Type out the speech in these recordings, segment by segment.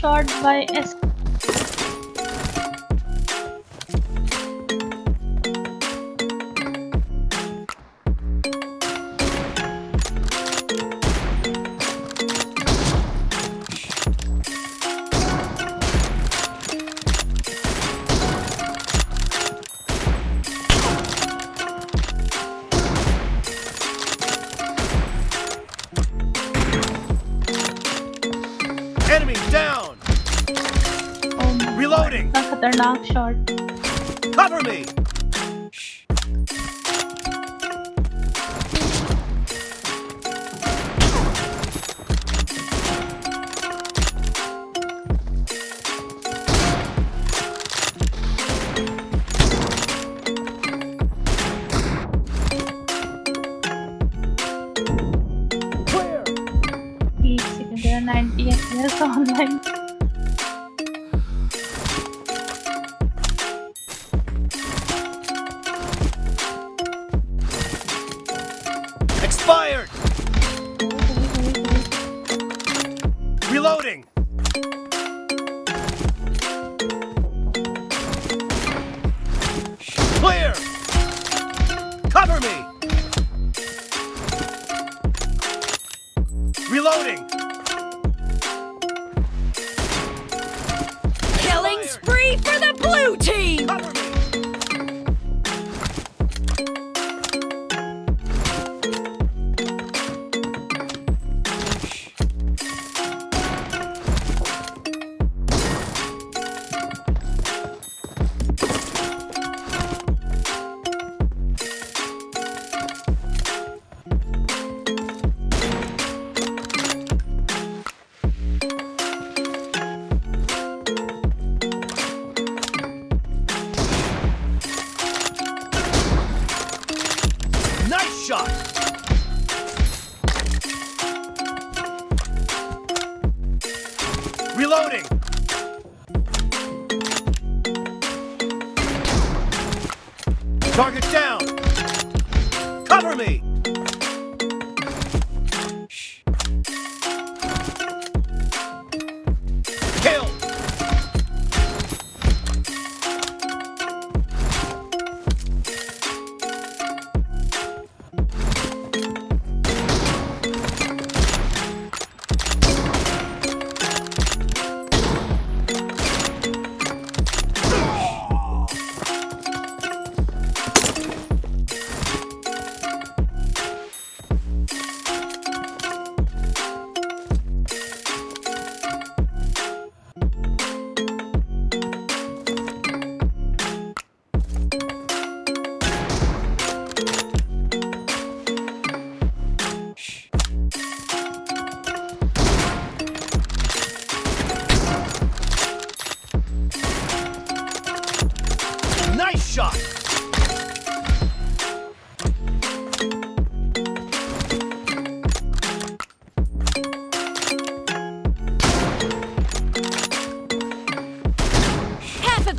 shot by S. Enemy down! Oh my Reloading! God, खतरनाक shot. Cover me! Target down!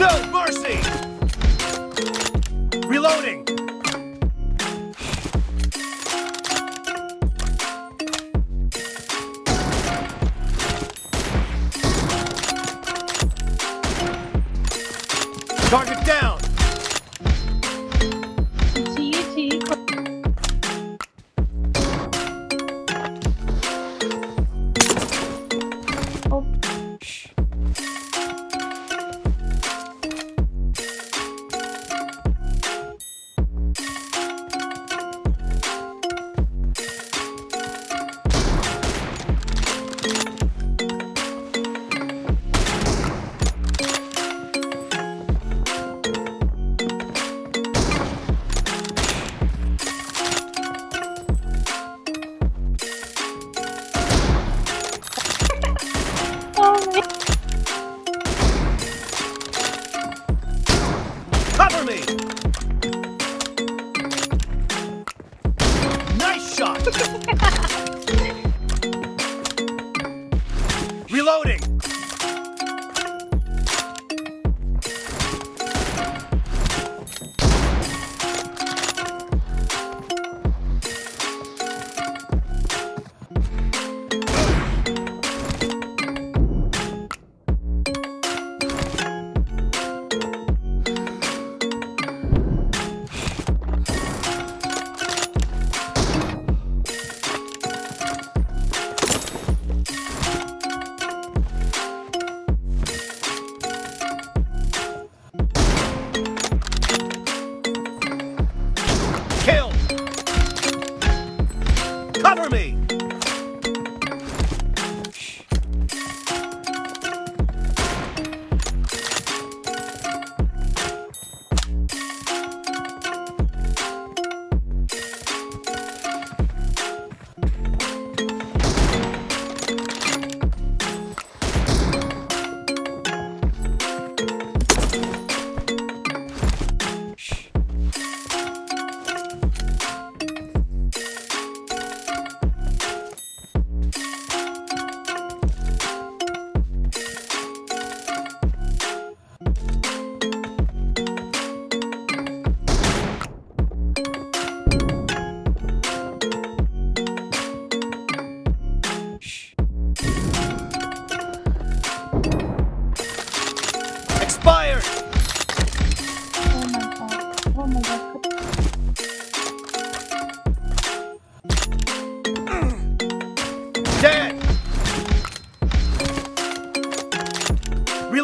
No mercy! Reloading! Target down!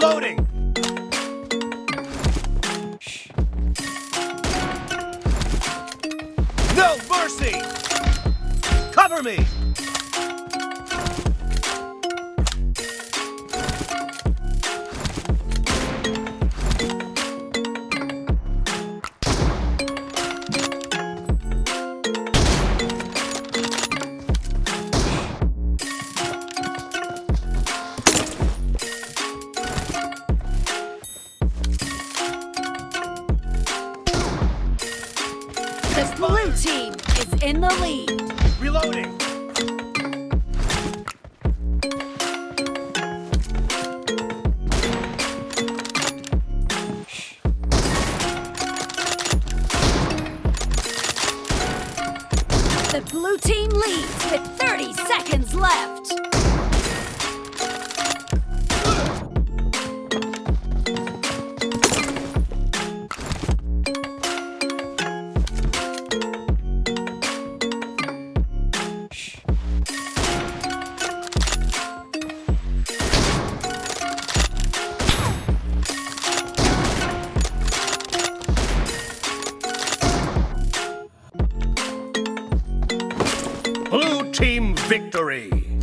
Reloading. The blue team is in the lead. Reloading. The blue team leads with 30 seconds left. Victory.